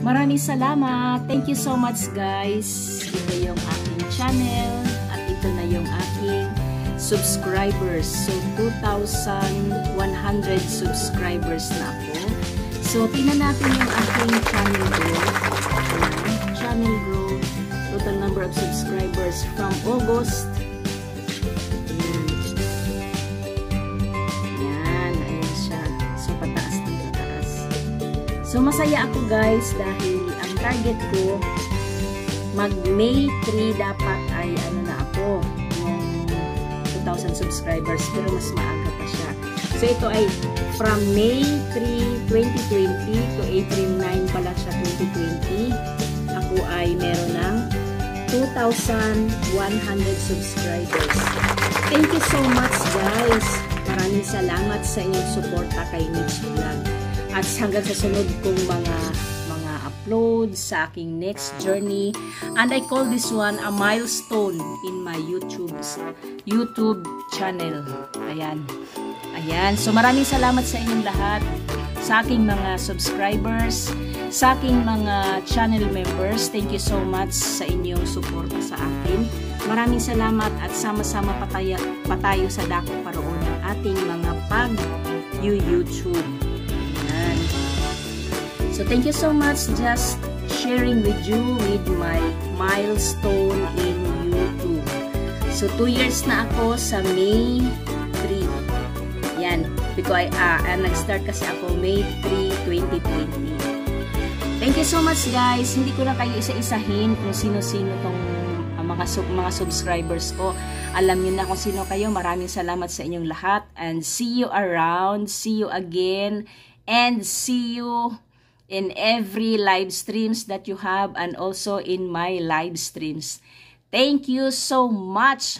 Maraming salamat. Thank you so much guys. Ito yung aking channel at ito na yung aking subscribers. So 2,100 subscribers na ako. So tingnan natin yung aking channel growth. Channel growth. Total number of subscribers from August So, masaya ako guys dahil ang target ko mag May 3 dapat ay ano na ako yung 2,000 subscribers pero mas maaga pa siya. So, ito ay from May 3, 2020 to April 9 pala siya 2020. Ako ay meron ng 2,100 subscribers. Thank you so much guys. Maraming salamat sa inyong suporta kay Mitch Vlog at hanggang sa sunod kong mga mga upload sa aking next journey. And I call this one a milestone in my YouTube YouTube channel. Ayan. Ayan. So maraming salamat sa inyong lahat sa aking mga subscribers sa aking mga channel members. Thank you so much sa inyong suporta sa akin. Maraming salamat at sama-sama pataya, patayo sa dako paroon ng ating mga pag YouTube So thank you so much just sharing with you with my milestone in YouTube. So 2 years na ako sa May 3. Yan. Because uh, uh, nag-start kasi ako May 3, 2020. Thank you so much guys. Hindi ko na kayo isa-isahin kung sino-sino tong uh, mga sub mga subscribers ko. Alam niyo na kung sino kayo. Maraming salamat sa inyong lahat and see you around. See you again and see you in every live streams that you have and also in my live streams. Thank you so much.